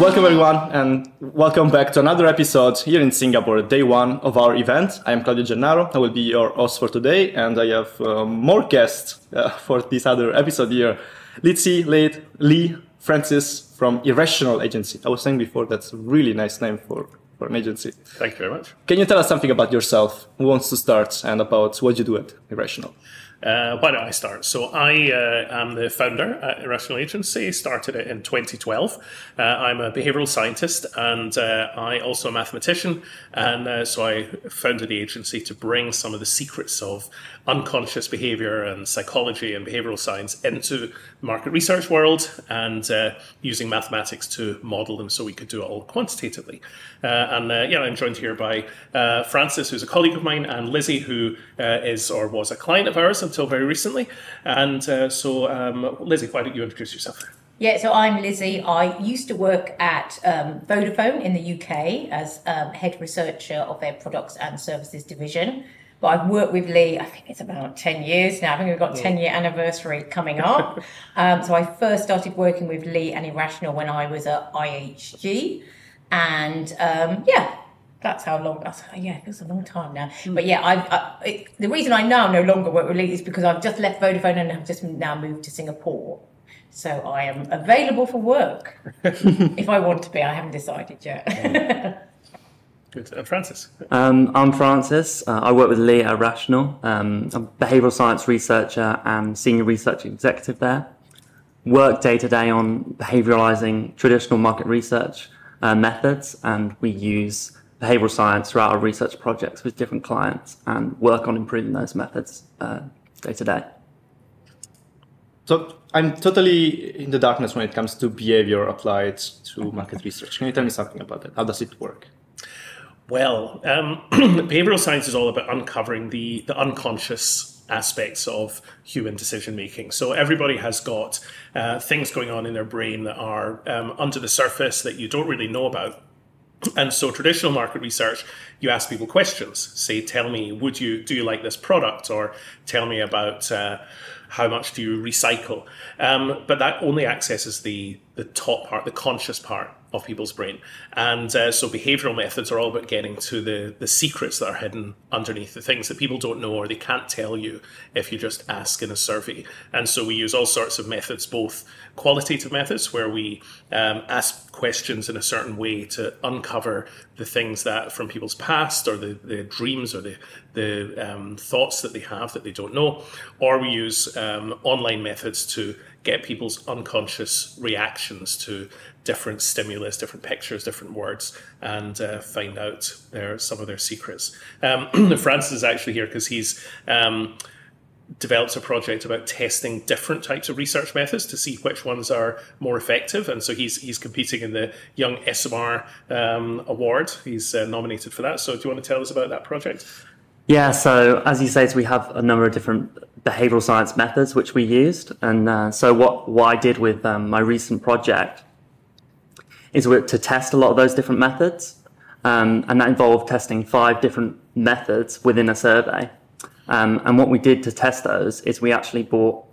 Welcome everyone and welcome back to another episode here in Singapore, day one of our event. I'm Claudio Gennaro. I will be your host for today and I have uh, more guests uh, for this other episode here. Lizzi, Lade, Leigh, Francis from Irrational Agency. I was saying before that's a really nice name for, for an agency. Thank you very much. Can you tell us something about yourself? Who wants to start and about what you do at Irrational? Uh, why don't I start? So I uh, am the founder at Irrational Agency. Started it in 2012. Uh, I'm a behavioural scientist and uh, I also a mathematician. And uh, so I founded the agency to bring some of the secrets of unconscious behaviour and psychology and behavioural science into the market research world and uh, using mathematics to model them so we could do it all quantitatively. and yeah, I'm joined here by Francis, who's a colleague of mine, and Lizzi, who is or was a client of ours until very recently. And uh, so, um, Lizzi, why don't you introduce yourself? Yeah, so I'm Lizzi. I used to work at um, Vodafone in the UK as um, head researcher of their products and services division. But I've worked with Leigh, I think it's about 10 years now. I think we've got 10 year anniversary coming up. um, so I first started working with Leigh and Irrational when I was at IHG. And um, yeah, that's how long. That's, yeah, it feels a long time now. Mm. But yeah, I, I it, the reason I now no longer work with Leigh is because I've just left Vodafone and have just now moved to Singapore. So I am available for work if I want to be. I haven't decided yet. Good. And Francis? Um, I'm Francis. Uh, I work with Leigh at Rational. Um, I'm a behavioural science researcher and senior research executive there. Work day to day on behaviouralising traditional market research uh, methods, and we use behavioral science throughout our research projects with different clients and work on improving those methods uh, day to day. So I'm totally in the darkness when it comes to behavior applied to market research. Can you tell me something about that? How does it work? Well, um, behavioral science is all about uncovering the, the unconscious aspects of human decision making. So everybody has got uh, things going on in their brain that are um, under the surface that you don't really know about and so traditional market research, you ask people questions. Say, tell me, would you do you like this product, or tell me about uh, how much do you recycle? Um, but that only accesses the the top part, the conscious part of people's brain. And uh, so behavioral methods are all about getting to the, the secrets that are hidden underneath the things that people don't know or they can't tell you if you just ask in a survey. And so we use all sorts of methods, both qualitative methods where we um, ask questions in a certain way to uncover the things that from people's past or the, the dreams or the, the um, thoughts that they have that they don't know, or we use um, online methods to get people's unconscious reactions to different stimulus, different pictures, different words, and uh, find out their some of their secrets. Um, Francis is actually here because he's um, developed a project about testing different types of research methods to see which ones are more effective, and so he's he's competing in the Young ESOMAR um, Award. He's uh, nominated for that. So, do you want to tell us about that project? Yeah, so as you say, we have a number of different behavioral science methods which we used. And uh, so what, what I did with um, my recent project is to test a lot of those different methods. Um, and that involved testing five different methods within a survey. Um, and what we did to test those is we actually brought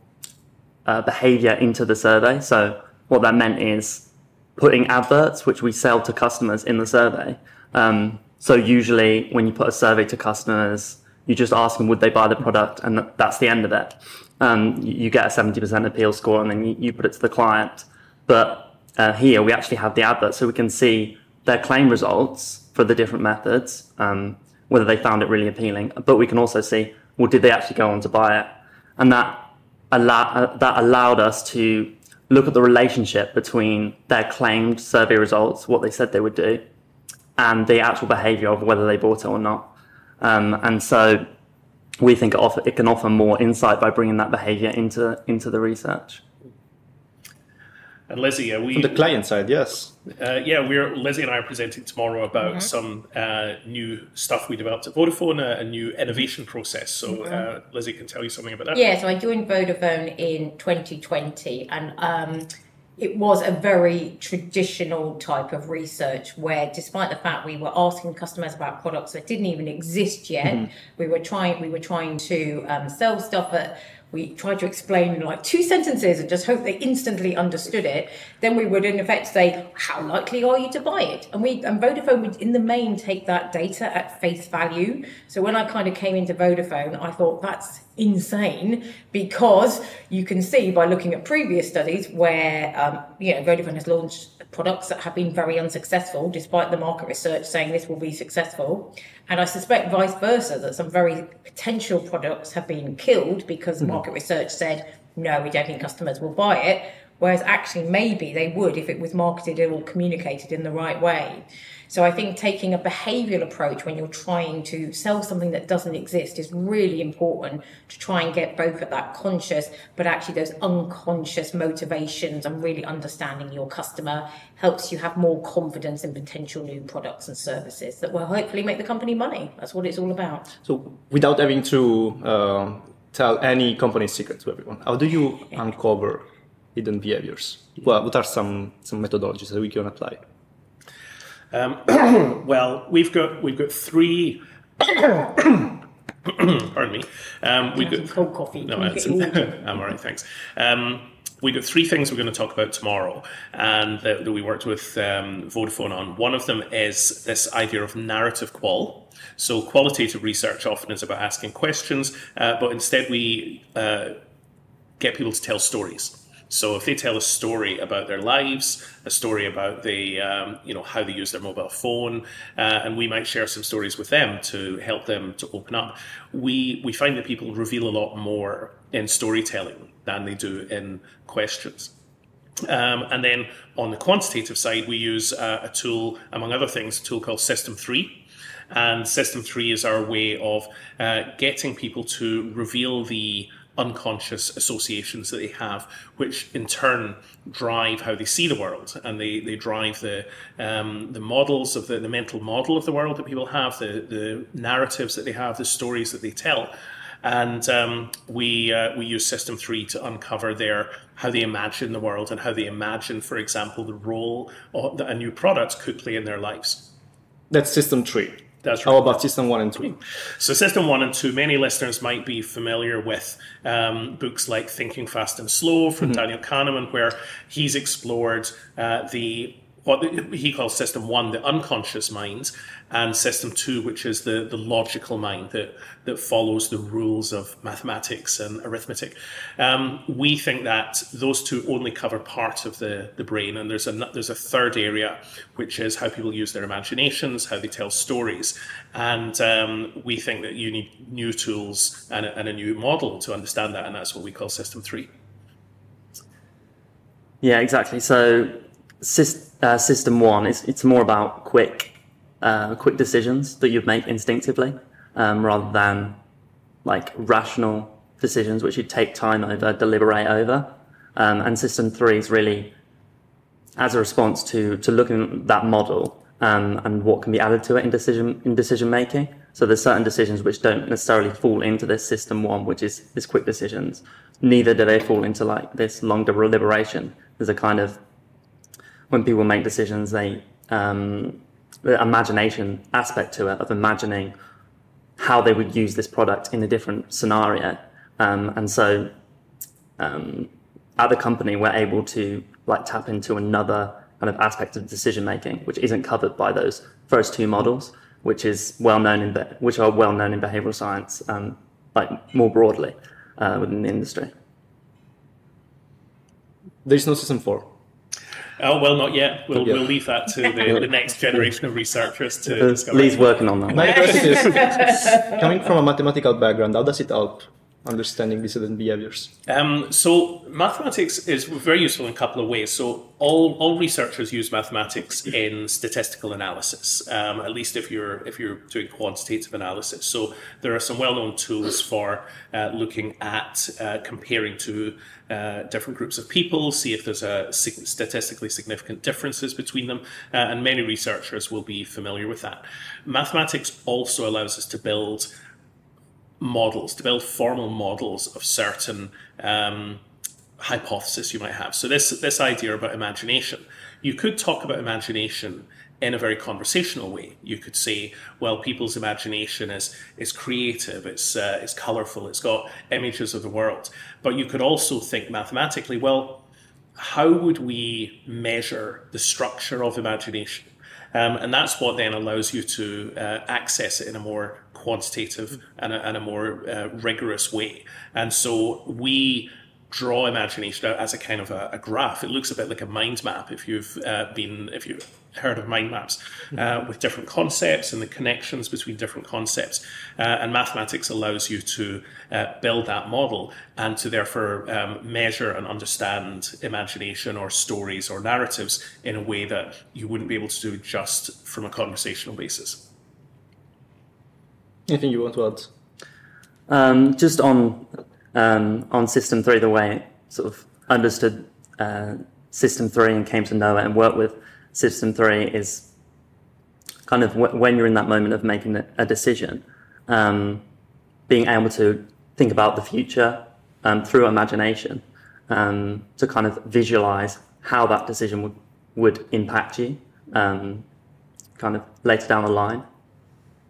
uh, behavior into the survey. So what that meant is putting adverts, which we sell to customers in the survey, um, so usually when you put a survey to customers, you just ask them would they buy the product, and that's the end of it. Um, you get a seventy percent appeal score, and then you, you, put it to the client. But uh, here we actually have the advert, so we can see their claim results for the different methods, um, whether they found it really appealing. But we can also see well, did they actually go on to buy it, and that allow, uh, that allowed us to look at the relationship between their claimed survey results, what they said they would do, and the actual behavior of whether they bought it or not. Um, and so we think it, offer, it can offer more insight by bringing that behavior into, into the research. And Lizzi, are we from the client side? Yes. Uh, yeah, we're Lizzi and I are presenting tomorrow about mm-hmm. some uh, new stuff we developed at Vodafone, a, a new innovation process. So mm-hmm. uh, Lizzi can tell you something about that. Yeah, so I joined Vodafone in 2020, and um, it was a very traditional type of research where despite the fact we were asking customers about products that didn't even exist yet mm-hmm. we were trying we were trying to um, sell stuff that we tried to explain in like two sentences and just hope they instantly understood it, then we would in effect say, how likely are you to buy it? And we and Vodafone would in the main take that data at face value. So when I kind of came into Vodafone, I thought that's insane because you can see by looking at previous studies where um, you know Vodafone has launched products that have been very unsuccessful despite the market research saying this will be successful and I suspect vice versa that some very potential products have been killed because mm-hmm. Market research said no we don't think customers will buy it whereas actually maybe they would if it was marketed or communicated in the right way so I think taking a behavioral approach when you're trying to sell something that doesn't exist is really important to try and get both at that conscious, but actually those unconscious motivations and really understanding your customer helps you have more confidence in potential new products and services that will hopefully make the company money. That's what it's all about. So without having to uh, tell any company secret to everyone, how do you uncover hidden behaviors? Well, what are some, some methodologies that we can apply? Um, well, we've got we've got three. pardon me. Um, we've got cold coffee. No, I'm all right. Thanks. Um, we got three things we're going to talk about tomorrow, and that, that we worked with um, Vodafone on. One of them is this idea of narrative qual. So, qualitative research often is about asking questions, uh, but instead we uh, get people to tell stories. So if they tell a story about their lives, a story about the, um, you know, how they use their mobile phone, uh, and we might share some stories with them to help them to open up, we, we find that people reveal a lot more in storytelling than they do in questions. Um, and then on the quantitative side, we use uh, a tool, among other things, a tool called System 3. And System 3 is our way of uh, getting people to reveal the unconscious associations that they have, which in turn drive how they see the world, and they, they drive the um, the models of the, the mental model of the world that people have, the the narratives that they have, the stories that they tell, and um, we uh, we use System Three to uncover their how they imagine the world and how they imagine, for example, the role that a new product could play in their lives. That's System Three. That's right. How about System 1 and 2? So, System 1 and 2, many listeners might be familiar with um, books like Thinking Fast and Slow from mm-hmm. Daniel Kahneman, where he's explored uh, the what he calls System 1, the unconscious mind, and system two, which is the, the logical mind that, that follows the rules of mathematics and arithmetic. Um, we think that those two only cover part of the, the brain, and there's a, there's a third area, which is how people use their imaginations, how they tell stories. And um, we think that you need new tools and a, and a new model to understand that, and that's what we call system three. Yeah, exactly. So, uh, system one is it's more about quick uh, quick decisions that you'd make instinctively um, rather than like rational decisions which you take time over, deliberate over. Um, and system three is really as a response to to looking at that model um, and what can be added to it in decision in decision making. So there's certain decisions which don't necessarily fall into this system one, which is this quick decisions. Neither do they fall into like this long deliberation. There's a kind of when people make decisions, they um, the imagination aspect to it of imagining how they would use this product in a different scenario. Um, and so um, at the company, we're able to like tap into another kind of aspect of decision making, which isn't covered by those first two models, which is well known in which are well known in behavioral science, um, like more broadly uh, within the industry. There is no system four. Oh well, not yet. We'll, we'll leave that to the, the next generation of researchers to uh, discover. Leigh's working on that. My question is, coming from a mathematical background, how does it help understanding dissident behaviors? Um, so mathematics is very useful in a couple of ways. So all, all researchers use mathematics in statistical analysis, um, at least if you're if you're doing quantitative analysis. So there are some well-known tools for uh, looking at uh, comparing to uh, different groups of people, see if there's a statistically significant differences between them, uh, and many researchers will be familiar with that. Mathematics also allows us to build models, to build formal models of certain um, hypothesis you might have. So this this idea about imagination, you could talk about imagination in a very conversational way. You could say, well, people's imagination is is creative, it's uh, it's colorful, it's got images of the world. But you could also think mathematically, well, how would we measure the structure of imagination? Um, and that's what then allows you to uh, access it in a more quantitative and a, and a more uh, rigorous way. And so we draw imagination out as a kind of a, a, graph. It looks a bit like a mind map if you've uh, been if you've heard of mind maps uh, with different concepts and the connections between different concepts. Uh, and mathematics allows you to uh, build that model and to therefore um, measure and understand imagination or stories or narratives in a way that you wouldn't be able to do just from a conversational basis. Anything you want to add? Um, just on um, on System 3 the way it sort of understood uh, System 3 and came to know it and worked with System 3 is kind of when you're in that moment of making a decision, um, being able to think about the future um, through imagination um, to kind of visualize how that decision would, would impact you um, kind of later down the line.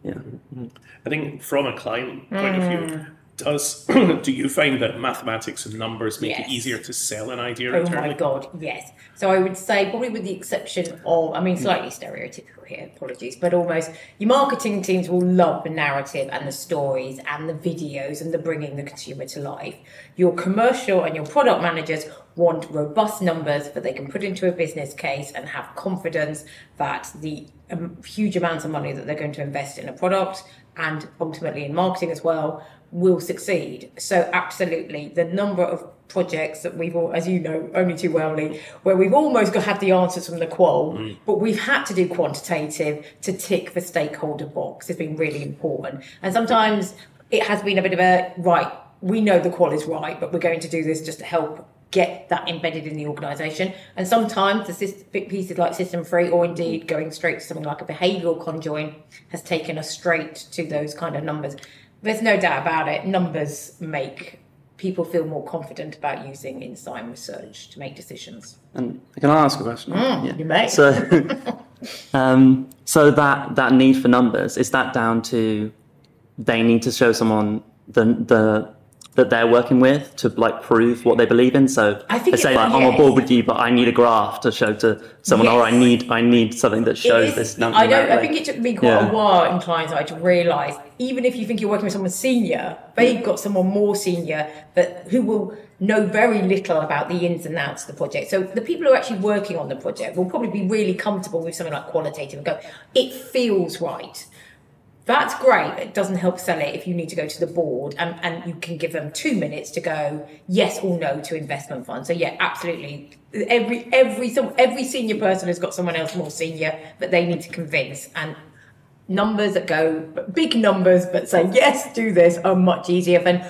Yeah. I think from a client point mm. of view, hmm does do you find that mathematics and numbers make yes. it easier to sell an idea oh internally? my god yes so i would say probably with the exception of i mean slightly stereotypical here apologies but almost your marketing teams will love the narrative and the stories and the videos and the bringing the consumer to life your commercial and your product managers want robust numbers that they can put into a business case and have confidence that the um, huge amounts of money that they're going to invest in a product and ultimately in marketing as well will succeed. So absolutely, the number of projects that we've all, as you know, only too wellly, where we've almost got had the answers from the qual, mm. but we've had to do quantitative to tick the stakeholder box has been really important. And sometimes it has been a bit of a right. We know the qual is right, but we're going to do this just to help get that embedded in the organisation. And sometimes the pieces like System 3 or indeed going straight to something like a behavioural conjoint has taken us straight to those kind of numbers. There's no doubt about it. Numbers make people feel more confident about using insight research to make decisions. And can I ask a question? Mm, yeah. You may. So, um, so that that need for numbers is that down to they need to show someone the the that they're working with to like prove what they believe in. So I think say like, yes. I'm on board with you, but I need a graph to show to someone, yes. or I need I need something that shows this number. I don't. I think it took me quite yeah. a while in client side to realise, even if you think you're working with someone senior, they've got someone more senior that who will know very little about the ins and outs of the project. So the people who are actually working on the project will probably be really comfortable with something like qualitative and go, it feels right that's great. It doesn't help sell it if you need to go to the board and, and you can give them two minutes to go yes or no to investment funds. So yeah, absolutely. Every every every senior person has got someone else more senior that they need to convince and numbers that go big numbers but say yes do this are much easier than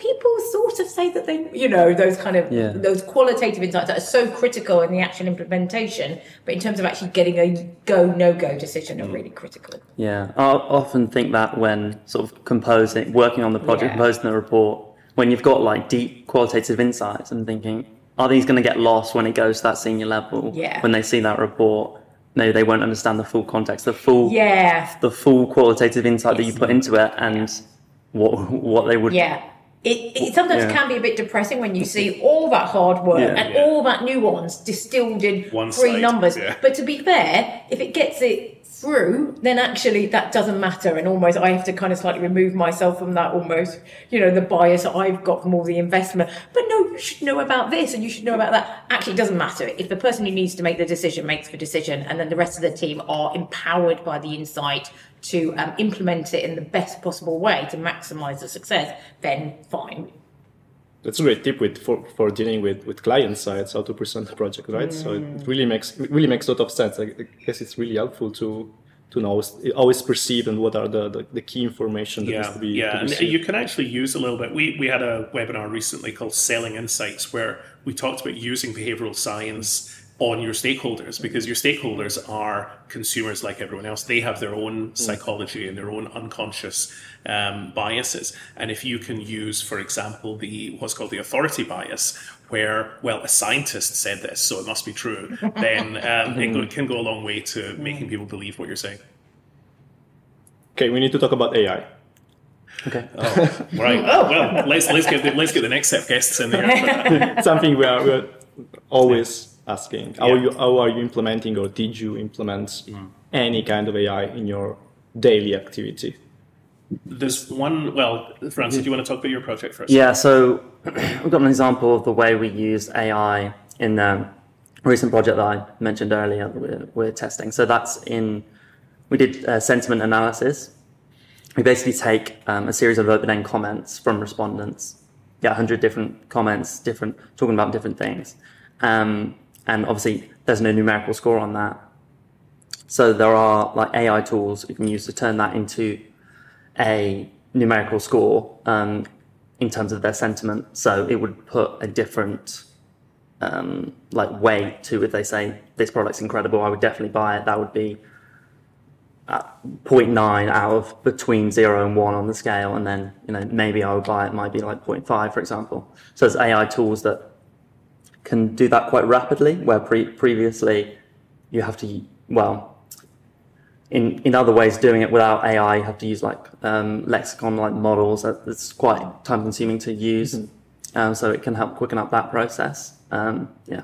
people sort of say that they, you know, those kind of yeah. those qualitative insights that are so critical in the actual implementation, but in terms of actually getting a go no go decision, are mm. really critical. Yeah, I often think that when sort of composing, working on the project, yeah. composing the report, when you've got like deep qualitative insights, and thinking, are these going to get lost when it goes to that senior level? Yeah. When they see that report, maybe they won't understand the full context, the full, yeah, the full qualitative insight yes. that you put into it, and what what they would yeah it, it sometimes yeah. can be a bit depressing when you see all that hard work yeah, and yeah. all that nuance distilled in One three side, numbers. But to be fair, if it gets it through, then actually that doesn't matter. And almost I have to kind of slightly remove myself from that almost, you know, the bias I've got from all the investment. But no, you should know about this and you should know about that. Actually, it doesn't matter. If the person who needs to make the decision makes the decision and then the rest of the team are empowered by the insight to um, implement it in the best possible way to maximize the success, then fine. That's a great tip with for, for dealing with, with client sides, how to present the project, right? Mm. So it mm. really makes it really makes a lot of sense. I guess it's really helpful to to know always perceive and what are the, the, the key information that yeah, needs to be yeah to be and you can actually use a little bit we, we had a webinar recently called selling insights where we talked about using behavioral science on your stakeholders because your stakeholders are consumers like everyone else. They have their own psychology and their own unconscious um, biases. And if you can use, for example, the what's called the authority bias, where well a scientist said this, so it must be true, then um, it go, can go a long way to making people believe what you're saying. Okay, we need to talk about AI. Okay. Oh, right. Oh, well, let's let's get the, let's get the next set of guests in there. Something we are, we are always asking. How, Yeah. are you, how are you implementing or did you implement any kind of AI in your daily activity? There's one. Well, Francis, do you want to talk about your project first? Yeah, so we've got an example of the way we use AI in the recent project that I mentioned earlier that we're, we're testing. So that's in, we did uh, sentiment analysis. We basically take um, a series of open-end comments from respondents, yeah, 100 different comments, different talking about different things. Um, and obviously, there's no numerical score on that. So there are like AI tools you can use to turn that into a numerical score um, in terms of their sentiment. So it would put a different um, like weight to if they say this product's incredible, I would definitely buy it. That would be uh, 0.9 out of between zero and one on the scale, and then you know maybe I would buy it might be like 0.5 for example. So there's AI tools that can do that quite rapidly, where pre- previously you have to well in, in other ways doing it without AI, you have to use like um, lexicon like models. It's quite time consuming to use. Um, so it can help quicken up that process. Um, yeah.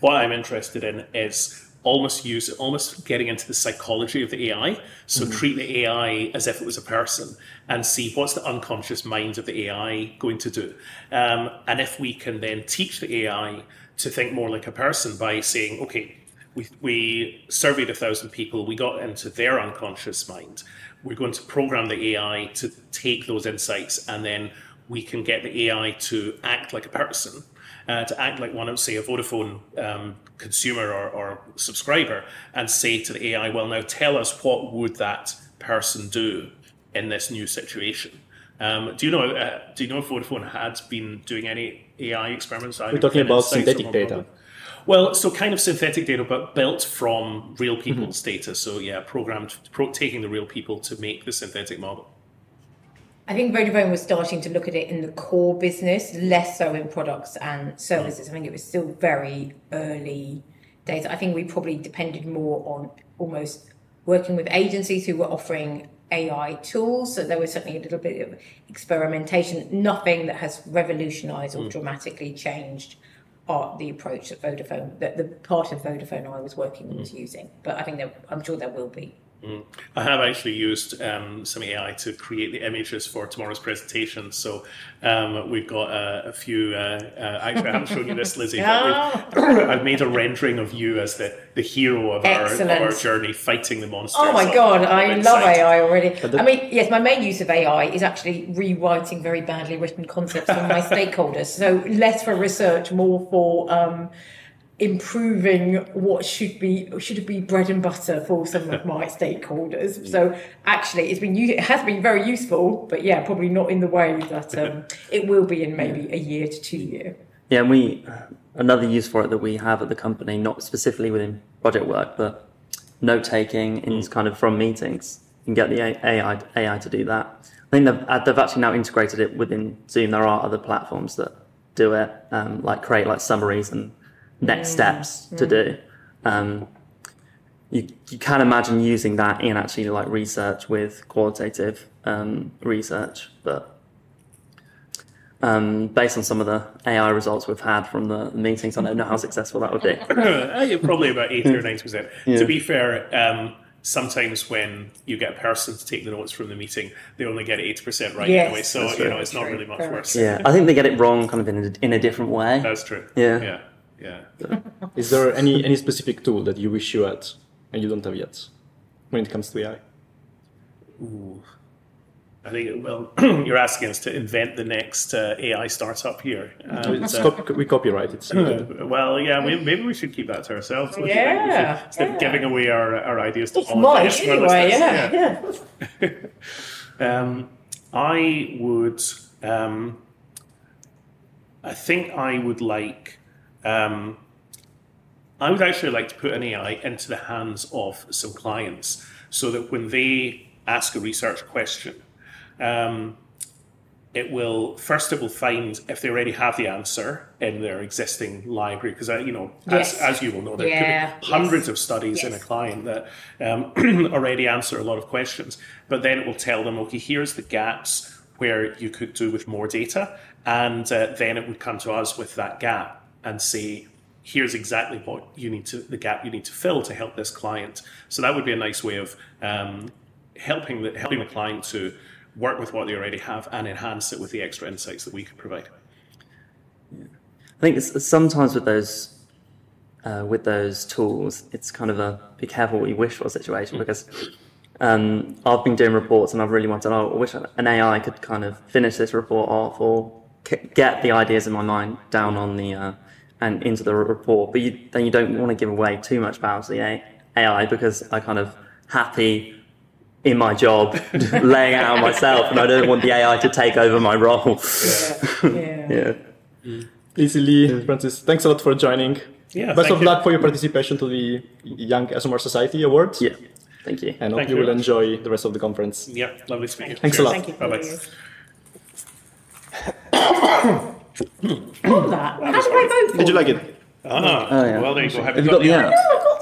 What I'm interested in is almost use almost getting into the psychology of the AI. So treat the AI as if it was a person and see what's the unconscious mind of the AI going to do. Um, and if we can then teach the AI to think more like a person by saying, okay, we, we surveyed a thousand people, we got into their unconscious mind. We're going to program the AI to take those insights and then we can get the AI to act like a person uh, to act like one of, say, a Vodafone um, consumer or, or subscriber, and say to the AI, "Well, now tell us what would that person do in this new situation." Um, do you know? Uh, do you know if Vodafone had been doing any AI experiments? We're talking about its sites or synthetic data. Well, so kind of synthetic data, but built from real people's data. So yeah, programmed, pro- taking the real people to make the synthetic model. I think Vodafone was starting to look at it in the core business, less so in products and services. Mm. I think it was still very early days. I think we probably depended more on almost working with agencies who were offering AI tools. So there was certainly a little bit of experimentation, nothing that has revolutionized or mm. dramatically changed our, the approach that Vodafone, that the part of Vodafone I was working mm. with was using. But I think there, I'm sure there will be. I have actually used um, some AI to create the images for tomorrow's presentation. So um, we've got uh, a few. Uh, uh, actually, I haven't shown you this, Lizzi. but I've made a rendering of you as the, the hero of our, of our journey fighting the monster. Oh my on- god, I the love. AI already. the- I mean, yes, my main use of AI is actually rewriting very badly written concepts for my stakeholders. So less for research, more for um, improving what should be should be bread and butter for some of my stakeholders. So actually, it's been it has been very useful, but yeah, probably not in the way that um, it will be in maybe a year to two year. Yeah, and we, another use for it that we have at the company, not specifically within project work, but note taking in kind of from meetings. You can get the AI, AI to do that. I think they've, uh, they've actually now integrated it within Zoom. There are other platforms that do it, um, like create like summaries and next steps to do. Um, you, you can imagine using that in actually like research with qualitative um, research, but um, based on some of the AI results we've had from the meetings, I don't know how successful that would be. Uh, probably about 80 or 90%. To be fair, um, sometimes when you get a person to take the notes from the meeting, they only get 80% right Yes, anyway. So, you know, it's not really much worse. Yeah, I think they get it wrong kind of in a, in a different way. That's true. Yeah. Yeah. Yeah. Is there any, any specific tool that you wish you had and you don't have yet when it comes to AI? Ooh. I think, well, you're asking us to invent the next uh, AI startup here. And, uh, copy, we copyright it. so- well, yeah, we, maybe we should keep that to ourselves. What do you think? We should- Yeah, Instead of giving away our, our ideas to It's all of mine the anyway, listeners. yeah, yeah. Um, I would. Um, I think I would like um, I would actually like to put an AI into the hands of some clients so that when they ask a research question, um, it will first it will find if they already have the answer in their existing library because you know Yes. as, as you will know there Yeah, could be hundreds yes. of studies in a client that um, already answer a lot of questions but then it will tell them okay here's the gaps where you could do with more data and uh, then it would come to us with that gap and say here's exactly what you need to the gap you need to fill to help this client so that would be a nice way of um, helping the helping the client to work with what they already have and enhance it with the extra insights that we could provide. I think it's, sometimes with those uh, with those tools, it's kind of a be careful what you wish for situation because um, I've been doing reports and I've really wanted. Oh, I wish an AI could kind of finish this report off or get the ideas in my mind down on the uh, and into the report. But you, then you don't want to give away too much power to the AI because I kind of happy in my job laying it out myself and I don't want the AI to take over my role. Yeah. yeah. Mm. Easily, Francis. Thanks a lot for joining. Yeah, Best of you. luck for your participation to the Young ESOMAR Society Awards. Yeah. Thank you. And hope you you will much. enjoy the rest of the conference. Yeah, lovely to meet you. Thanks a lot. Thank you. Bye bye. All that. How do I vote for Did you like it? Ah, Oh, yeah. well, there you go. Have Have you you got got the the app? No, of